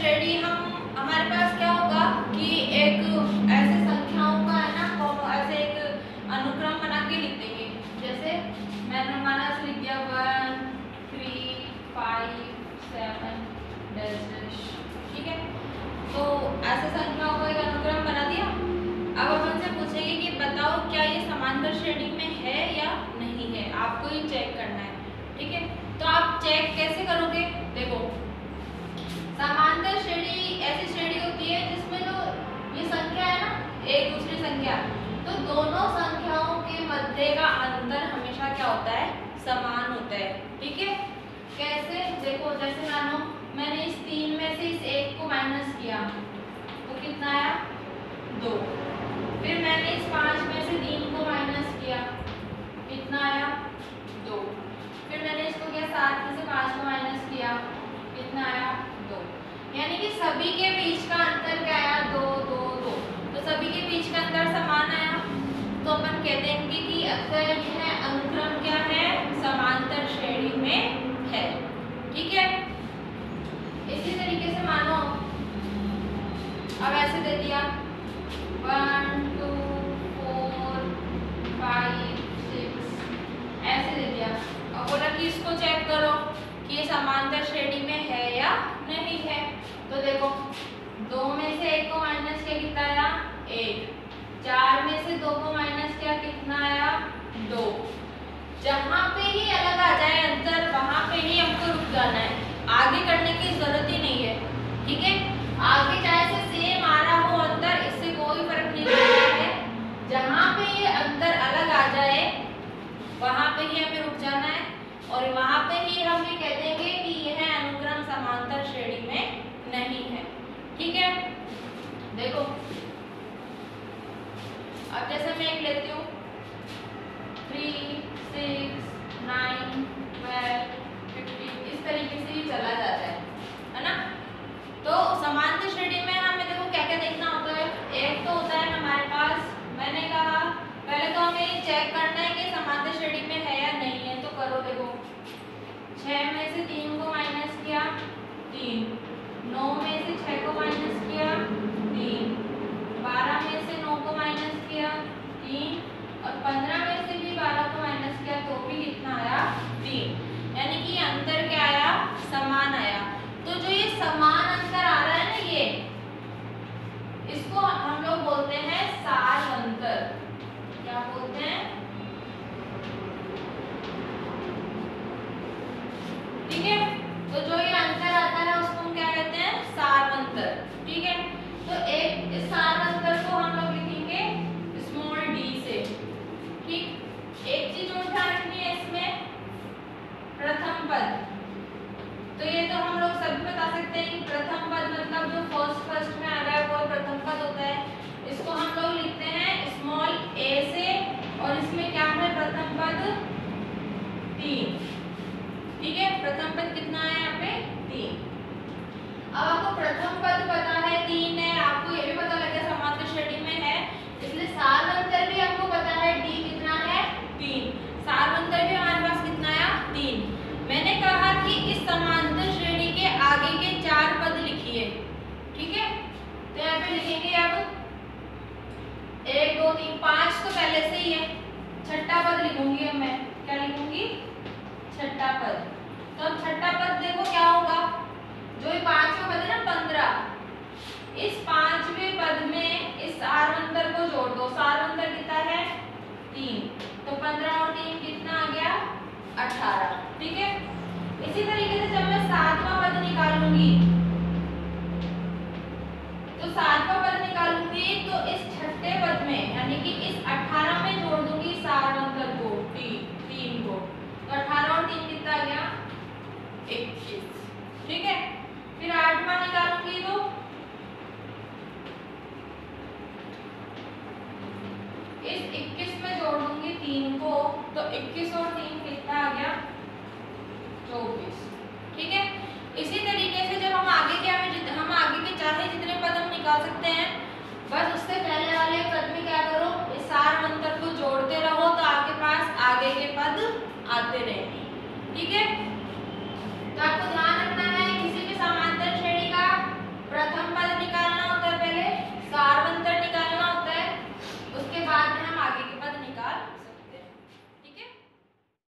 श्रेणी हम, हमारे पास क्या होगा कि एक ऐसे संख्याओं का, है ना ऐसे एक अनुक्रम बना के लिख देंगे। जैसे मैंने माना से लिख दिया, वन, थ्री, फाइव, सेवन ठीक है? तो ऐसे संख्याओं का एक अनुक्रम बना दिया। अब हम उनसे पूछेंगे कि बताओ, क्या ये समांतर श्रेणी में है या नहीं है? आपको ही चेक करना है ठीक है तो आप चेक कैसे करोगे देखो समांतर श्रेणी ऐसी श्रेणी होती है जिसमें जो ये संख्या है ना एक दूसरी संख्या। तो दोनों संख्याओं के मध्य का अंतर हमेशा क्या होता है? समान होता है। ठीक है? कैसे? देखो, जैसे मानो, मैंने इस तीन में से इस एक को माइनस किया। तो कितना आया? दो। फिर मैंने इस पाँच में से तीन को माइनस किया। कितना आया? दो। फिर मैंने इसको किया, सात में से पाँच को माइनस किया? कितना आया? दो। यानी कि सभी के बीच का अंतर क्या आया? दो। सभी के बीच का अंतर समान आया। तो अपन कह देंगे कि अगर यह अनुक्रम क्या है? समांतर श्रेणी में है। ठीक है? इसी तरीके से मानो। अब ऐसे दे दिया। One two four five six ऐसे दे दिया। और बोला कि इसको चेक करो कि ये समांतर श्रेणी में है या नहीं है। तो देखो, दो में से एक को माइनस किया कितना आया? एक। चार में से दो को माइनस किया, कितना आया? दो। जहाँ पे ही अलग आ जाए अंतर वहाँ पे ही हमको रुक जाना है आगे करने की ज़रूरत ही नहीं है ठीक है आगे चाहे से सेम आ रहा हो अंतर इससे कोई फ़र्क नहीं पड़ता है जहाँ पे ये अंतर अलग आ जाए वहाँ पे ही हमें रुक जाना है और वहाँ पे ही हम ये कह देंगे कि यह अनुक्रम समांतर श्रेणी में नहीं है ठीक है देखो अब जैसे मैं एक लेती हूँ three six nine twelve fifteen इस तरीके से ही चला जाता है है ना? तो समांतर श्रेणी में हमें देखो क्या क्या देखना होता है। एक तो होता है हमारे पास, मैंने कहा, पहले तो हमें चेक करना है कि समांतर श्रेणी में है या नहीं है तो करो देखो। छह में से तीन को माइनस किया तीन नौ में से छह को माइनस किया तीन बारह में से नौ को माइनस किया तीन और पंद्रह में से भी बारह को माइनस किया तो भी कितना आया तीन यानी कि अंतर क्या आया समान आया तो जो ये समान अंतर आ रहा है ना ये इसको हम लोग बोलते हैं सार अंतर क्या बोलते हैं? ठीक है? तो जो ये अंतर आता है उसको हम क्या कहते हैं? सार अंतर ठीक है? तो एक सार अंतर को हम लोग लिखेंगे स्मॉल डी से। ठीक? एक चीज़ और ध्यान रखनी है इसमें। प्रथम पद। तो ये तो हम लोग सभी बता सकते हैं कि प्रथम पद मतलब जो फ़र्स्ट फ़र्स्ट में प्रथम पद होता है। इसको हम लोग लिखते हैं स्मॉल ए से, और इसमें क्या है? प्रथम पद तीन ठीक है? प्रथम पद कितना है यहाँ पे? तीन अब आपको प्रथम पद पता है, तीन है। आपको ये भी पता लग गया समांतर श्रेणी में है। इसलिए सार अंतर भी आपको पता है डी कितना है? तीन। सार अंतर भी हमारे पास कितना आया तीन मैंने कहा कि इस समांतर श्रेणी के आगे के चार पद लिखिए ठीक है लिखेंगे अब। एक, दो, तीन, पाँच तो पहले से ही है। छठा पद लिखूँगी अब मैं। क्या लिखूँगी? छठा पद। तो अब छठा पद देखो क्या होगा। जो ये पांचवा पद है ना, पंद्रह। इस पांचवे पद में इस सार अंतर को जोड़ दो। सार अंतर कितना है? तीन। तो पंद्रह और तीन कितना आ गया? अठारह। ठीक है इसी तरीके से जब मैं सातवां पद निकालूँगी तो सातवां पद निकालूँगी तो इस छठे पद में यानी कि इस 18 में जोड़ दूँगी सात अंतर को तीन तीन को तो 18 और तीन कितना आ गया 21 ठीक है फिर आठवां निकालूँगी तो इस 21 में